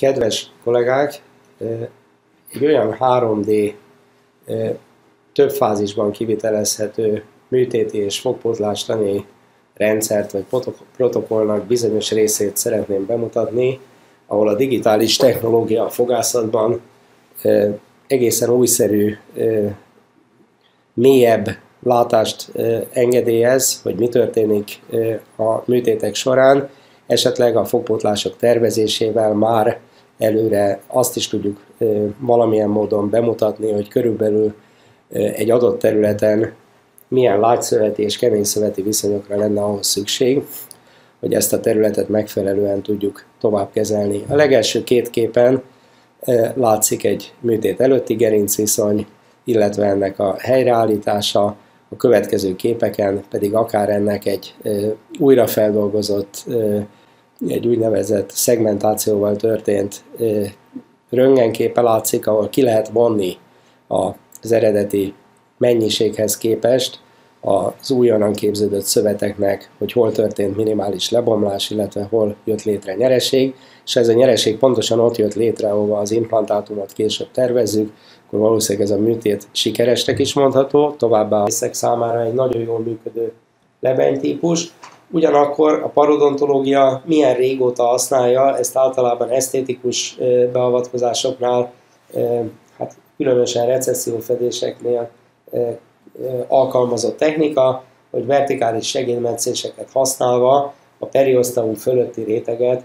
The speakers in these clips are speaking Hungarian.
Kedves kollégák, egy olyan 3D több fázisban kivitelezhető műtéti és fogpótlástani rendszert vagy protokollnak bizonyos részét szeretném bemutatni, ahol a digitális technológia a fogászatban egészen újszerű, mélyebb látást engedélyez, hogy mi történik a műtétek során, esetleg a fogpótlások tervezésével már előre azt is tudjuk valamilyen módon bemutatni, hogy körülbelül egy adott területen milyen lágyszöveti és keményszöveti viszonyokra lenne ahhoz szükség, hogy ezt a területet megfelelően tudjuk tovább kezelni. A legelső két képen látszik egy műtét előtti gerincviszony, illetve ennek a helyreállítása, a következő képeken pedig akár ennek egy újrafeldolgozott egy úgynevezett szegmentációval történt röntgenképe látszik, ahol ki lehet vonni az eredeti mennyiséghez képest az újonnan képződött szöveteknek, hogy hol történt minimális lebomlás, illetve hol jött létre nyereség, és ez a nyereség pontosan ott jött létre, ahova az implantátumot később tervezzük, akkor valószínűleg ez a műtét sikeresnek is mondható, továbbá a számára egy nagyon jól működő lebenytípus, Ugyanakkor a parodontológia milyen régóta használja, ezt általában esztétikus beavatkozásoknál, hát különösen recessziófedéseknél alkalmazott technika, hogy vertikális segédmetszéseket használva a perioszteum fölötti réteget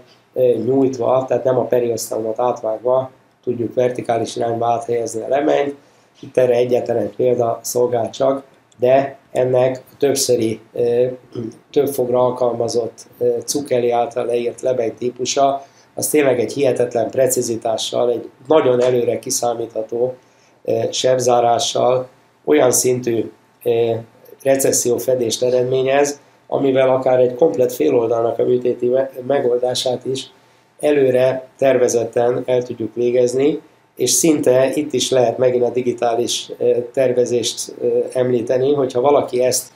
nyújtva, tehát nem a perioszteumot átvágva tudjuk vertikális irányba áthelyezni a lemenyt. Itt erre egyetlen egy példa szolgál csak, de ennek többszöri, több fogra alkalmazott Cukeli által leírt lebeny típusa, az tényleg egy hihetetlen precizitással, egy nagyon előre kiszámítható sebzárással olyan szintű recesszió fedést eredményez, amivel akár egy komplet féloldalnak a műtéti megoldását is előre tervezetten el tudjuk végezni, és szinte itt is lehet megint a digitális tervezést említeni, hogyha valaki ezt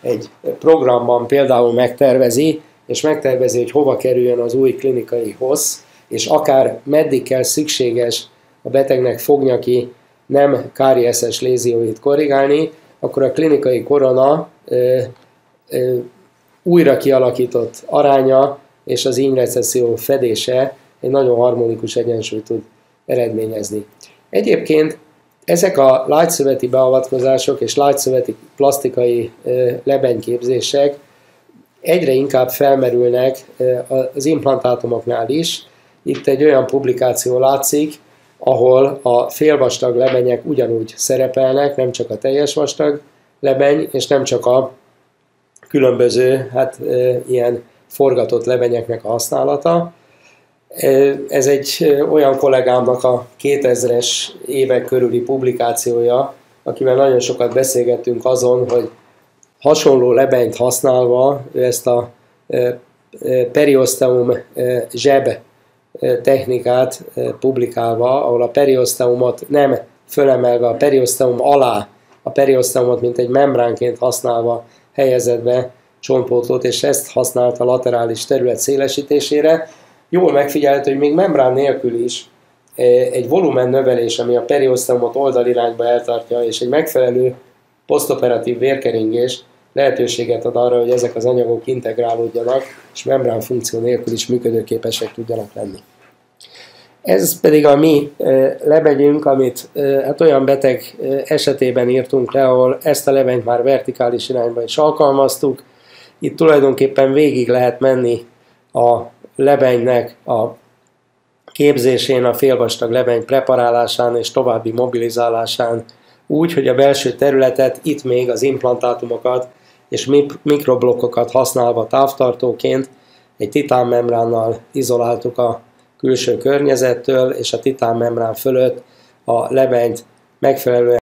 egy programban például megtervezi, és megtervezi, hogy hova kerüljön az új klinikai hossz, és akár meddig kell szükséges a betegnek fogja ki nem kárieszes lézióit korrigálni, akkor a klinikai korona ö, ö, újra kialakított aránya és az ínyrecesszió fedése egy nagyon harmonikus egyensúlyt tud eredményezni. Egyébként ezek a lágyszöveti beavatkozások és lágyszöveti plastikai lebenyképzések egyre inkább felmerülnek az implantátumoknál is. Itt egy olyan publikáció látszik, ahol a félvastag lebenyek ugyanúgy szerepelnek, nem csak a teljes vastag lebeny, és nem csak a különböző, hát ilyen forgatott lebenyeknek a használata, ez egy olyan kollégámnak a 2000-es évek körüli publikációja, akivel nagyon sokat beszélgettünk azon, hogy hasonló lebenyt használva ő ezt a periosteum zseb technikát publikálva, ahol a periosteumot nem fölemelve a periosteum alá, a periosteumot mint egy membránként használva helyezett be csontpótlót, és ezt használta laterális terület szélesítésére, jól megfigyelhető, hogy még membrán nélkül is e, egy volumen növelés, ami a periosztomot oldalirányba eltartja, és egy megfelelő posztoperatív vérkeringés lehetőséget ad arra, hogy ezek az anyagok integrálódjanak, és membrán funkció nélkül is működőképesek tudjanak lenni. Ez pedig a mi e, lebegyünk, amit e, hát olyan beteg esetében írtunk le, ahol ezt a lebenyt már vertikális irányba is alkalmaztuk. Itt tulajdonképpen végig lehet menni a lebenynek a képzésén, a félvastag lebeny preparálásán és további mobilizálásán. Úgy, hogy a belső területet, itt még az implantátumokat és mikroblokkokat használva távtartóként egy titánmembránnal izoláltuk a külső környezettől, és a titánmembrán fölött a lebenyt megfelelően